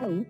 不。